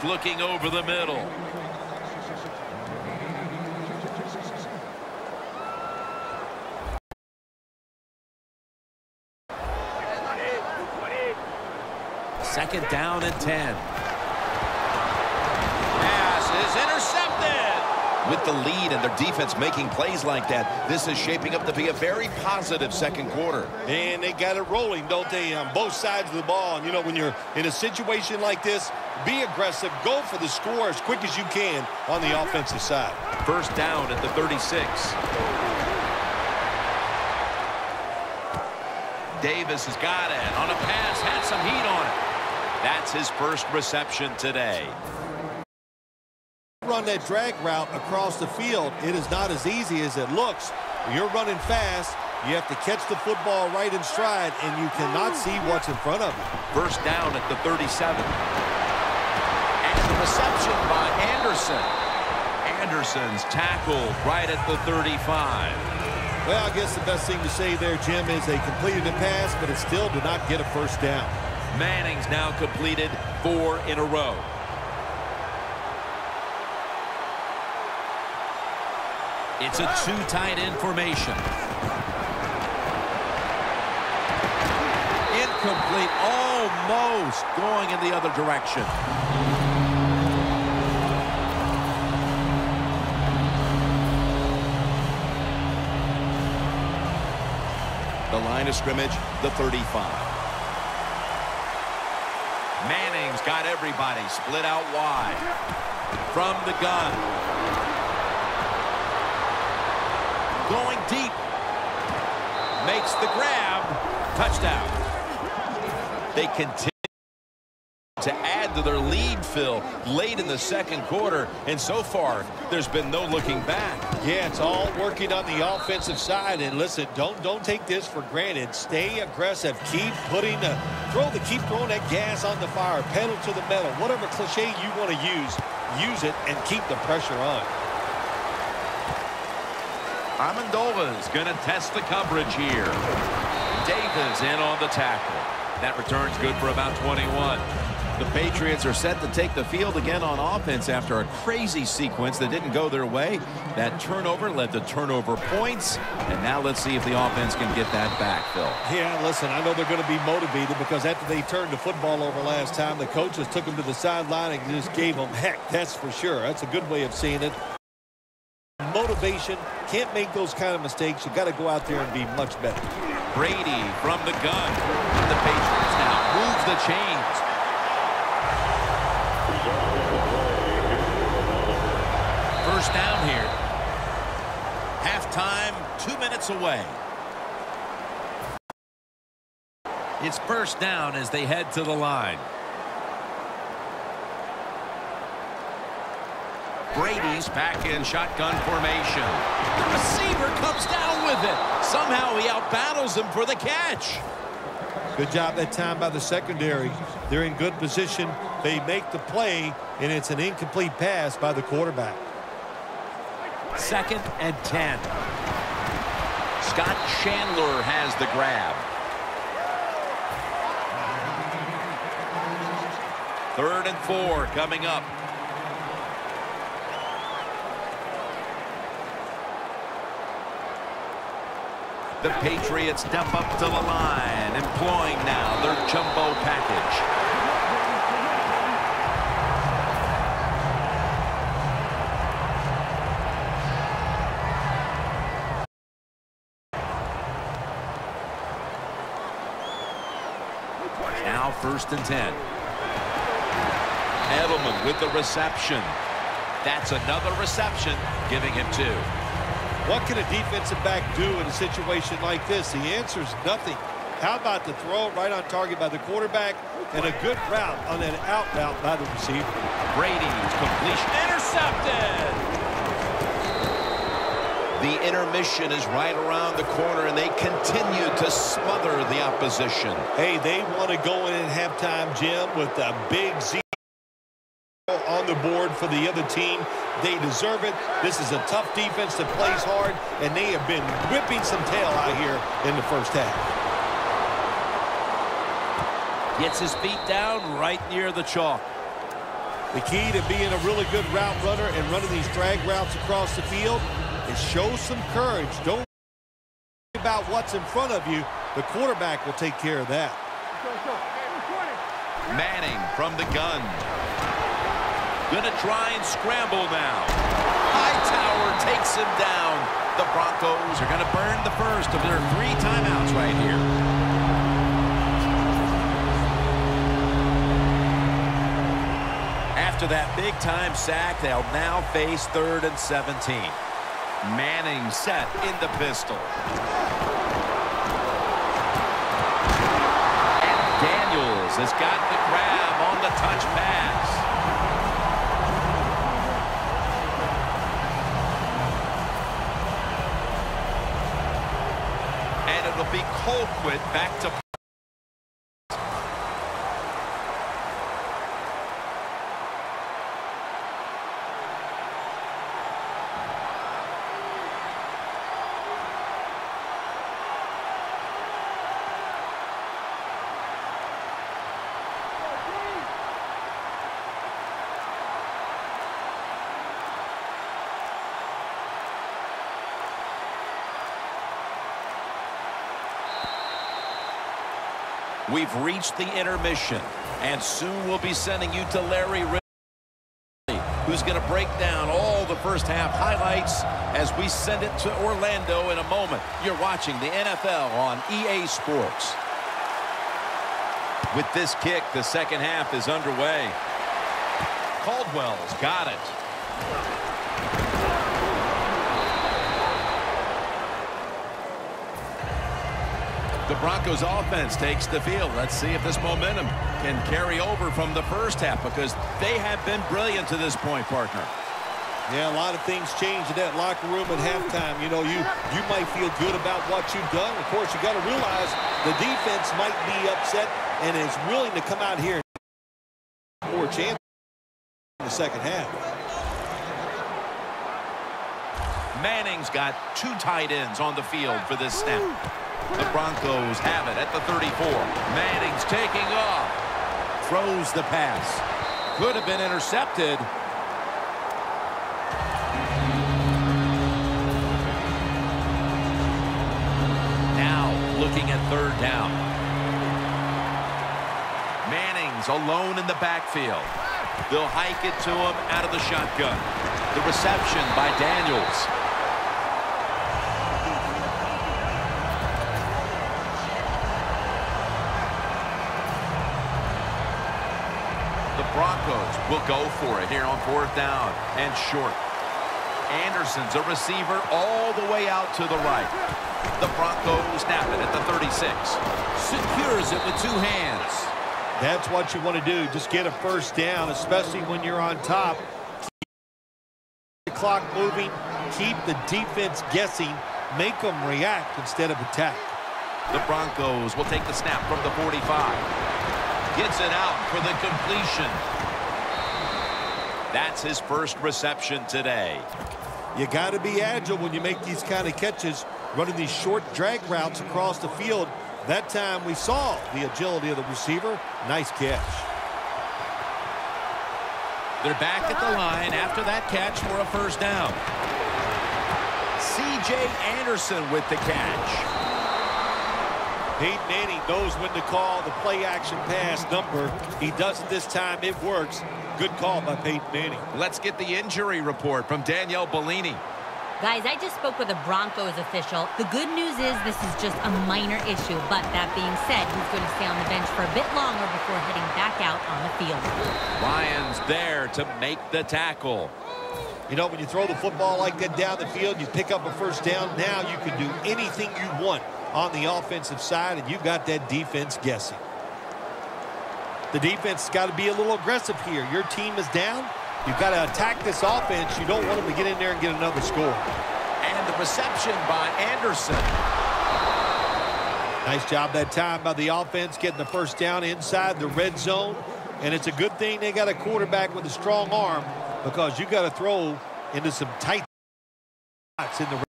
is looking over the middle. Second down and 10. Pass is intercepted. With the lead and their defense making plays like that, this is shaping up to be a very positive second quarter. And they got it rolling, don't they, on both sides of the ball. And, you know, when you're in a situation like this, be aggressive. Go for the score as quick as you can on the offensive side. First down at the 36. Davis has got it. On a pass, had some heat on it. That's his first reception today. Run that drag route across the field. It is not as easy as it looks. You're running fast. You have to catch the football right in stride, and you cannot see what's in front of you. First down at the 37. And the reception by Anderson. Anderson's tackled right at the 35. Well, I guess the best thing to say there, Jim, is they completed a pass, but it still did not get a first down. Manning's now completed four in a row. It's a two tight end formation. Incomplete, almost going in the other direction. The line of scrimmage, the 35. Manning's got everybody split out wide. From the gun. Going deep. Makes the grab. Touchdown. They continue to add to their lead, Phil, late in the second quarter. And so far, there's been no looking back. Yeah, it's all working on the offensive side. And listen, don't don't take this for granted. Stay aggressive. Keep putting the throw the keep throwing that gas on the fire. Pedal to the metal. Whatever cliche you want to use, use it and keep the pressure on. Amendola is going to test the coverage here. Davis in on the tackle. That return's good for about 21. The Patriots are set to take the field again on offense after a crazy sequence that didn't go their way. That turnover led to turnover points. And now let's see if the offense can get that back, Phil. Yeah, listen, I know they're going to be motivated because after they turned the football over last time, the coaches took them to the sideline and just gave them heck, that's for sure. That's a good way of seeing it. Motivation, can't make those kind of mistakes. You've got to go out there and be much better. Brady from the gun. The Patriots now move the chains. First down here. Halftime, two minutes away. It's first down as they head to the line. Brady's back in shotgun formation. The receiver comes down with it. Somehow he outbattles him for the catch. Good job that time by the secondary. They're in good position. They make the play, and it's an incomplete pass by the quarterback. Second and 10. Scott Chandler has the grab. Third and four coming up. The Patriots step up to the line, employing now their jumbo package. Now first and 10. Edelman with the reception. That's another reception, giving him two. What can a defensive back do in a situation like this? The answer is nothing. How about the throw right on target by the quarterback and a good route on an out route by the receiver? Brady's completion intercepted. The intermission is right around the corner, and they continue to smother the opposition. Hey, they want to go in at halftime, Jim, with a big Z on the board for the other team. They deserve it. This is a tough defense that plays hard, and they have been whipping some tail out here in the first half. Gets his feet down right near the chalk. The key to being a really good route runner and running these drag routes across the field is show some courage. Don't worry about what's in front of you. The quarterback will take care of that. Manning from the gun. Gonna try and scramble now. Hightower takes him down. The Broncos are gonna burn the first of their three timeouts right here. After that big-time sack, they'll now face third and 17. Manning set in the pistol. And Daniels has got the grab on the touch pass. Colquitt back to We've reached the intermission, and soon we'll be sending you to Larry Ridley, who's going to break down all the first half highlights as we send it to Orlando in a moment. You're watching the NFL on EA Sports. With this kick, the second half is underway. Caldwell's got it. The Broncos offense takes the field. Let's see if this momentum can carry over from the first half because they have been brilliant to this point, partner. Yeah, a lot of things change in that locker room at halftime. You know, you you might feel good about what you've done. Of course, you got to realize the defense might be upset and is willing to come out here more chance in the second half. Manning's got two tight ends on the field for this snap. The Broncos have it at the 34. Manning's taking off. Throws the pass. Could have been intercepted. Now looking at third down. Manning's alone in the backfield. They'll hike it to him out of the shotgun. The reception by Daniels. The Broncos will go for it here on fourth down and short. Anderson's a receiver all the way out to the right. The Broncos snap it at the 36. Secures it with two hands. That's what you want to do. Just get a first down, especially when you're on top. Keep the clock moving. Keep the defense guessing. Make them react instead of attack. The Broncos will take the snap from the 45. Gets it out for the completion. That's his first reception today. You got to be agile when you make these kind of catches, running these short drag routes across the field. That time we saw the agility of the receiver. Nice catch. They're back at the line after that catch for a first down. C.J. Anderson with the catch. Peyton Manning knows when to call the play action pass number. He does it this time. It works. Good call by Peyton Manning. Let's get the injury report from Danielle Bellini. Guys, I just spoke with a Broncos official. The good news is this is just a minor issue, but that being said, he's going to stay on the bench for a bit longer before heading back out on the field. Ryan's there to make the tackle. You know, when you throw the football like that down the field, you pick up a first down. Now you can do anything you want on the offensive side, and you've got that defense guessing. The defense has got to be a little aggressive here. Your team is down. You've got to attack this offense. You don't want them to get in there and get another score. And the reception by Anderson. Nice job that time by the offense getting the first down inside the red zone. And it's a good thing they got a quarterback with a strong arm because you got to throw into some tight spots in the